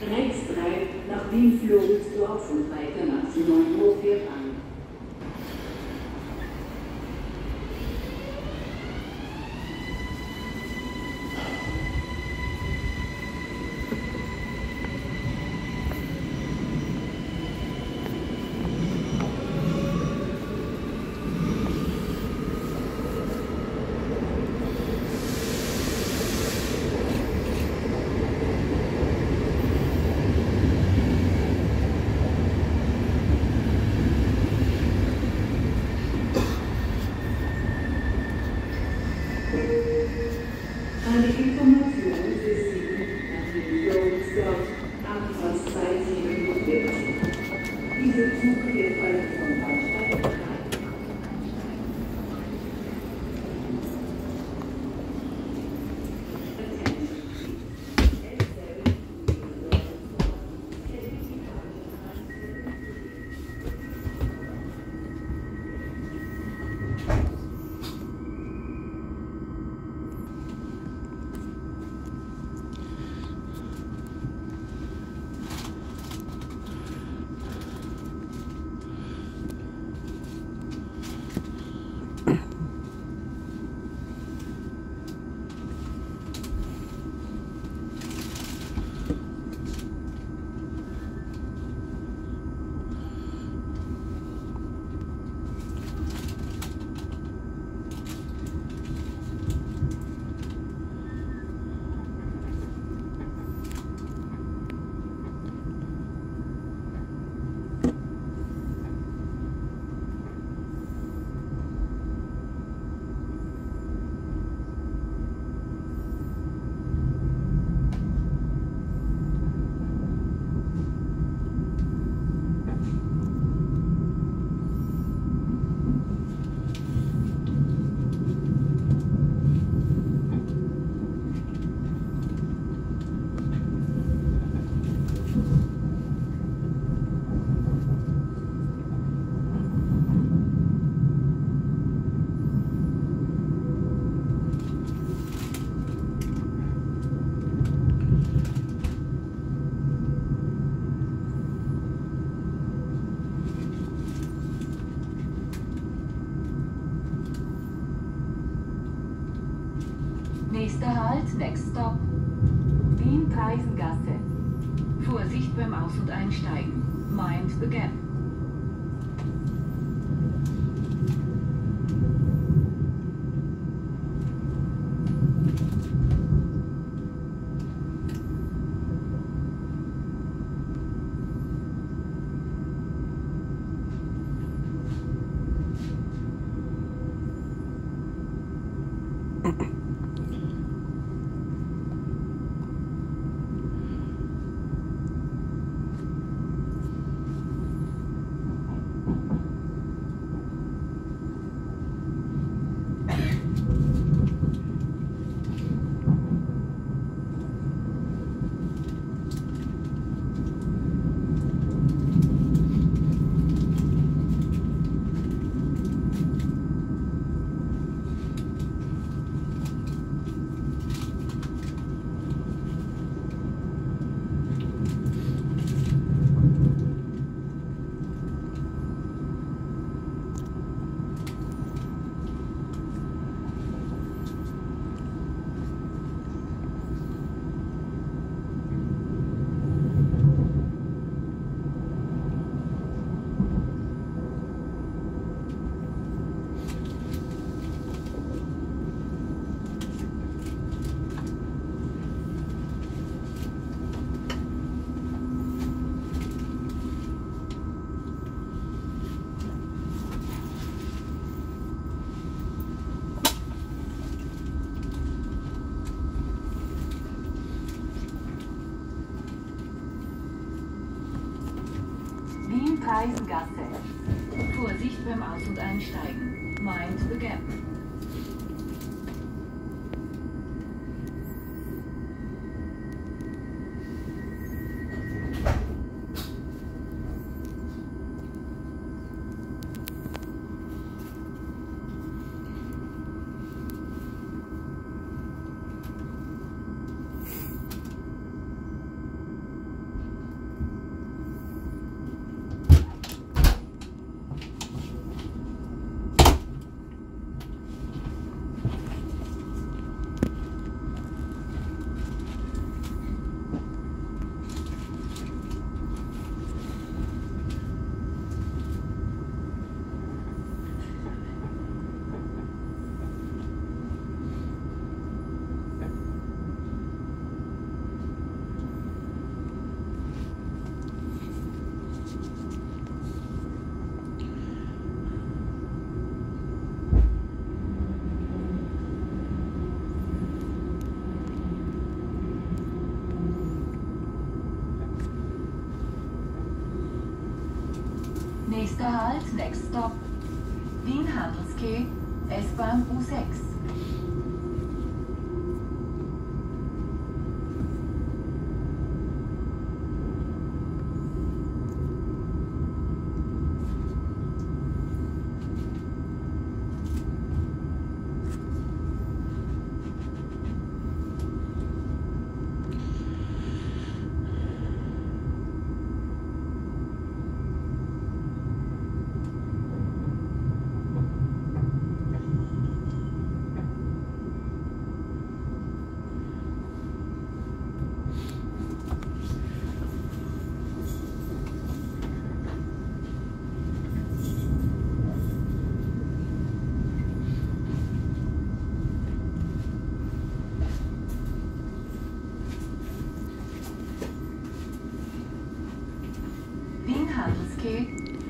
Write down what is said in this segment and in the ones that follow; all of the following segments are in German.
Rechts 3 nach Wien-Floridsdorf und weiter nach 9 Uhr fährt an. Eine Information für Sie nach Wien-Floridsdorf, Nächster Halt, next stop. Wien-Preisengasse. Vorsicht beim Aus- und Einsteigen. Mind the gap. Wien-Preisengasse. Vorsicht beim Aus- und Einsteigen. Mind the gap. Nächster Halt, next stop. Wien Handelsquai, S-Bahn U6.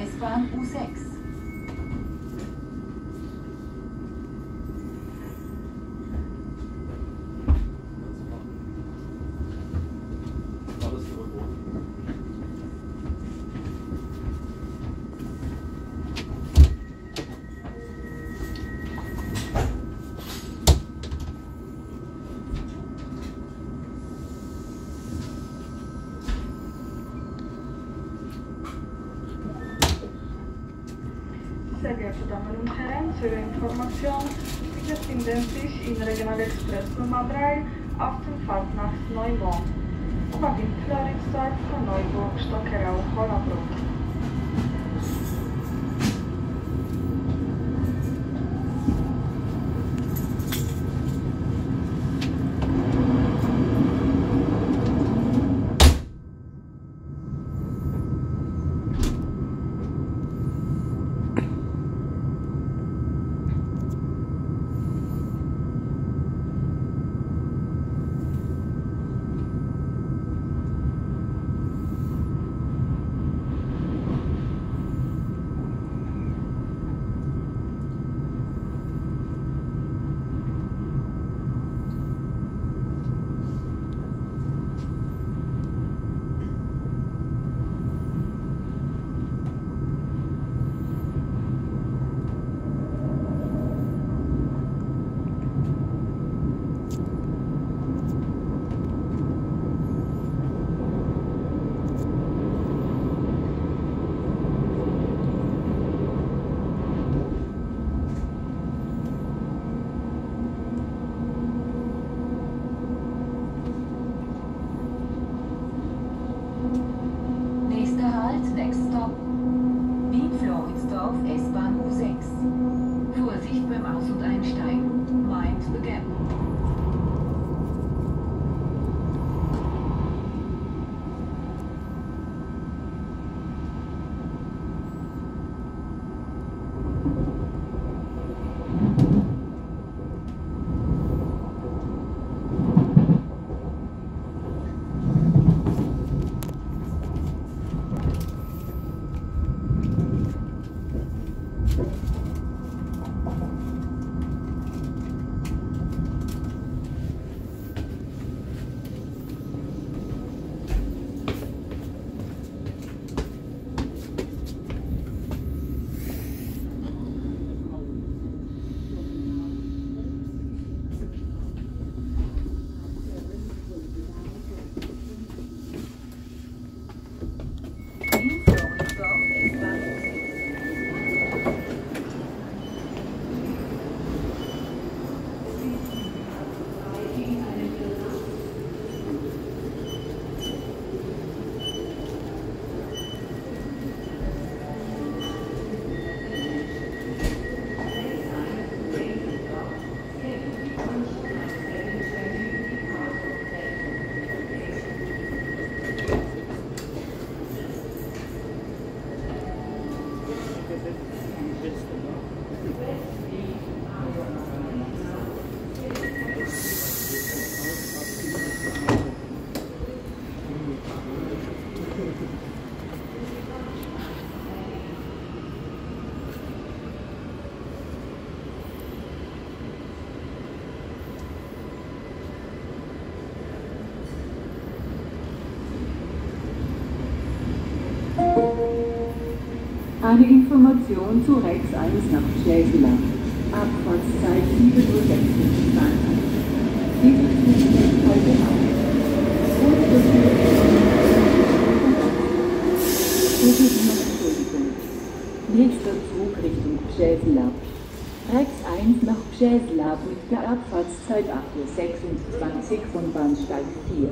S-Bahn U6. información cuyas tendencias in Regional Express Madrid after Fastnacht Neubau. Uwagi Florix Dorf, Stockerau, Holabruck. Halt, next stop. Wien Floridsdorf, S-Bahn U6. Vorsicht beim Aus- und Einsteigen. Mind the gap. Eine Information zu Rex 1 nach Schäsela. Abfahrtszeit 7.26 Uhr. Dieser Zug fährt heute auf. Entschuldigung. Nächster Zug Richtung Pschäsela. Rex 1 nach Pschäsela mit der Abfahrtszeit 8.26 Uhr von Bahnsteig 4.